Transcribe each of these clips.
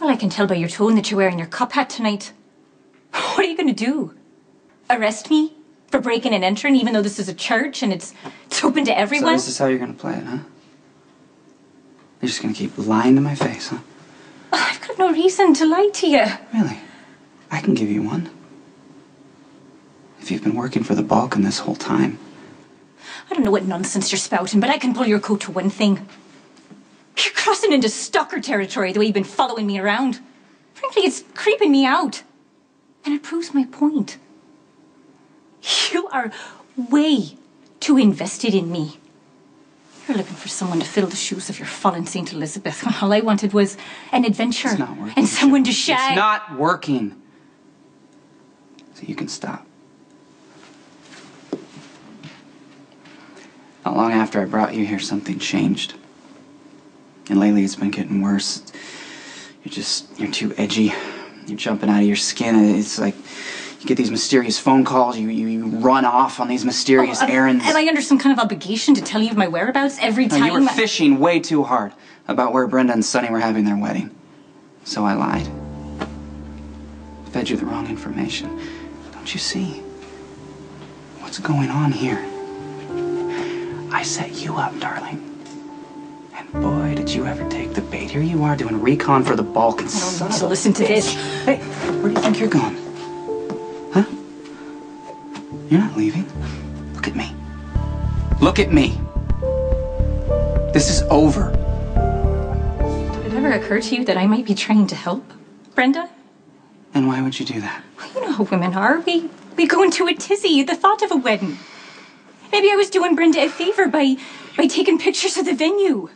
Well, I can tell by your tone that you're wearing your cup hat tonight. What are you going to do? Arrest me for breaking and entering, even though this is a church and it's, it's open to everyone? So this is how you're gonna play it, huh? You're just gonna keep lying to my face, huh? I've got no reason to lie to you. Really? I can give you one. If you've been working for the Balkan this whole time, I don't know what nonsense you're spouting, but I can pull your coat to one thing. You're crossing into stalker territory the way you've been following me around. Frankly, it's creeping me out. And it proves my point. You are way too invested in me. You're looking for someone to fill the shoes of your fallen Saint Elizabeth. All I wanted was an adventure it's not working. and someone to share. It's not working. So you can stop. Not long after I brought you here, something changed. And lately it's been getting worse. You're just, you're too edgy. You're jumping out of your skin. It's like you get these mysterious phone calls, you, you, you run off on these mysterious Am- errands. Am I under some kind of obligation to tell you of my whereabouts every No, time? you were I- fishing way too hard about where Brenda and Sonny were having their wedding. So I lied. Fed you the wrong information. Don't you see? What's going on here? I set you up, darling. Boy, did you ever take the bait. Here you are doing recon for the Balkans. I don't to listen to this. Hey, where do you think you're going? Huh? You're not leaving. Look at me. Look at me. This is over. Did it ever occur to you that I might be trying to help, Brenda? And why would you do that? Well, You know how women are. We we go into a tizzy at the thought of a wedding. Maybe I was doing Brenda a favor by by taking pictures of the venue.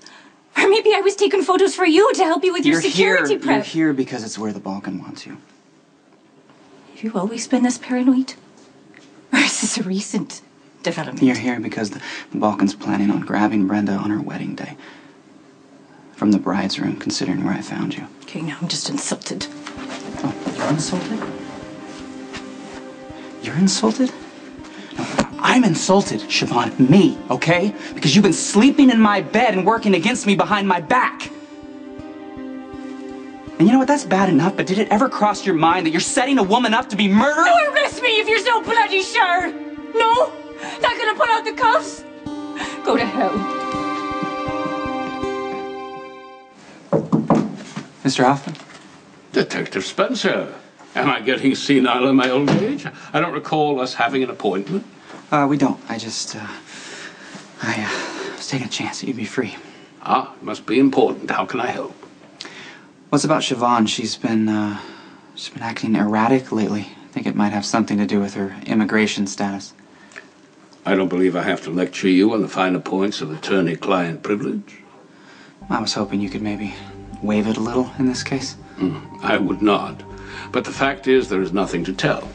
Or maybe I was taking photos for you to help you with your you're security here. prep. You're here because it's where the Balkan wants you. Have you always been this paranoid? Or is this a recent development? You're here because the, the Balkan's planning on grabbing Brenda on her wedding day. From the bride's room, considering where I found you. Okay, now I'm just insulted. Oh, you're insulted? You're insulted? No, I'm insulted, Siobhan. Me, okay? Because you've been sleeping in my bed and working against me behind my back. And you know what? That's bad enough, but did it ever cross your mind that you're setting a woman up to be murdered? No, arrest me if you're so bloody sure. No, not gonna pull out the cuffs. Go to hell. Mr. Hoffman? Detective Spencer. Am I getting senile in my old age? I don't recall us having an appointment. Uh, we don't. I just, uh, I, uh, was taking a chance that you'd be free. Ah, must be important. How can I help? What's about Siobhan? She's been, uh, she's been acting erratic lately. I think it might have something to do with her immigration status. I don't believe I have to lecture you on the finer points of attorney-client privilege. I was hoping you could maybe waive it a little in this case. I would not. But the fact is, there is nothing to tell.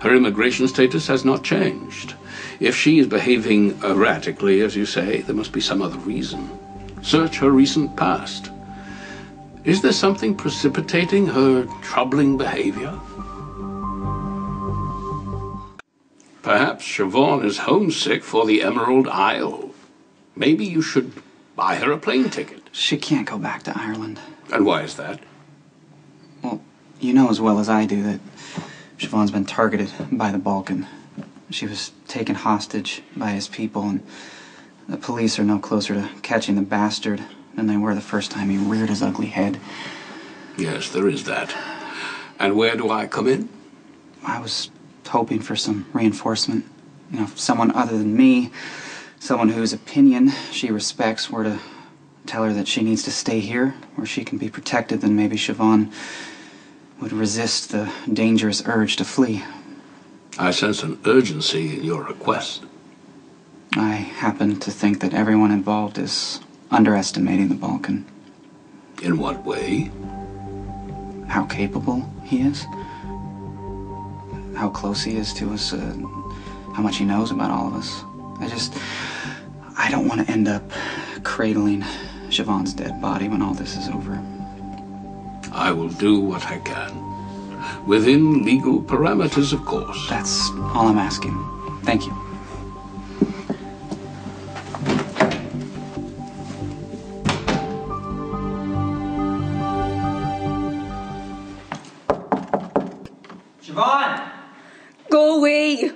Her immigration status has not changed. If she is behaving erratically, as you say, there must be some other reason. Search her recent past. Is there something precipitating her troubling behavior? Perhaps Siobhan is homesick for the Emerald Isle. Maybe you should buy her a plane ticket. She can't go back to Ireland. And why is that? Well, you know as well as I do that Siobhan's been targeted by the Balkan. She was taken hostage by his people, and the police are no closer to catching the bastard than they were the first time he reared his ugly head. Yes, there is that. And where do I come in? I was hoping for some reinforcement. You know, someone other than me, someone whose opinion she respects, were to tell her that she needs to stay here, where she can be protected, then maybe Siobhan would resist the dangerous urge to flee. I sense an urgency in your request. I happen to think that everyone involved is underestimating the Balkan. In what way? How capable he is, how close he is to us, uh, how much he knows about all of us. I just. I don't want to end up cradling Siobhan's dead body when all this is over. I will do what I can. Within legal parameters, of course. That's all I'm asking. Thank you. Siobhan! Go away!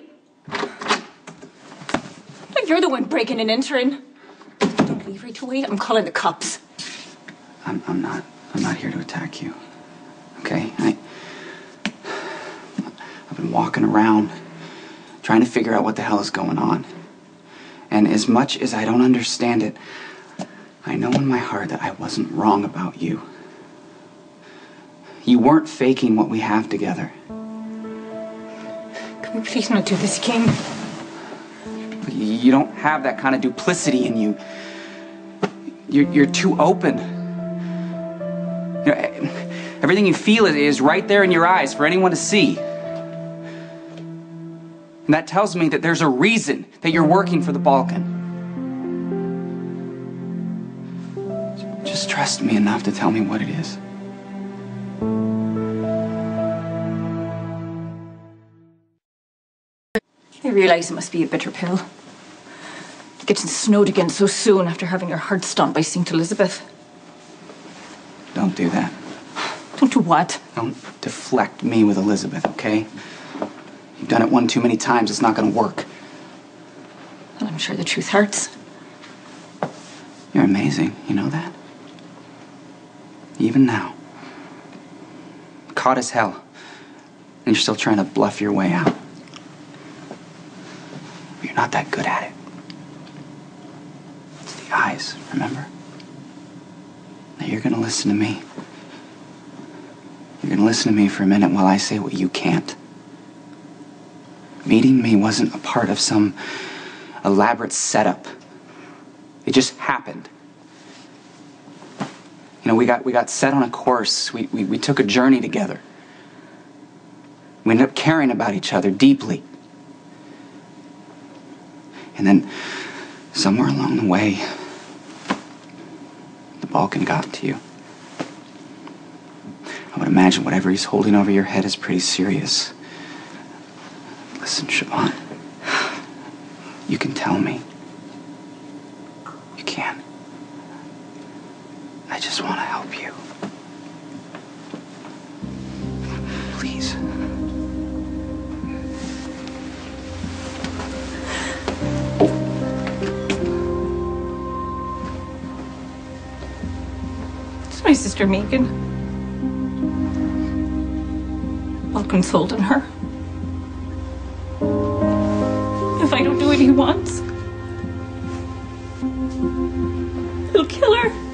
Like you're the one breaking and entering. Don't leave right away. I'm calling the cops. I'm, I'm not. I'm not here to attack you. Okay? I. I've been walking around trying to figure out what the hell is going on. And as much as I don't understand it, I know in my heart that I wasn't wrong about you. You weren't faking what we have together. Can we please not do this again? But you don't have that kind of duplicity in you. You're, you're too open. You know, everything you feel is right there in your eyes for anyone to see. And that tells me that there's a reason that you're working for the Balkan. Just trust me enough to tell me what it is. I realize it must be a bitter pill. Getting snowed again so soon after having your heart stomped by St. Elizabeth. Don't do that. Don't do what? Don't deflect me with Elizabeth, okay? You've done it one too many times. It's not gonna work. Well, I'm sure the truth hurts. You're amazing. You know that? Even now. Caught as hell. And you're still trying to bluff your way out. You're not that good at it. It's the eyes, remember? Now you're gonna listen to me. You're gonna listen to me for a minute while I say what you can't. Meeting me wasn't a part of some elaborate setup. It just happened. You know, we got we got set on a course. We, we, we took a journey together. We ended up caring about each other deeply. And then somewhere along the way, the Balkan got to you. I would imagine whatever he's holding over your head is pretty serious. Listen, Siobhan. You can tell me. You can. I just want to help you. Please. It's my sister Megan. I'll consult on her. If I don't do what he wants, he'll kill her.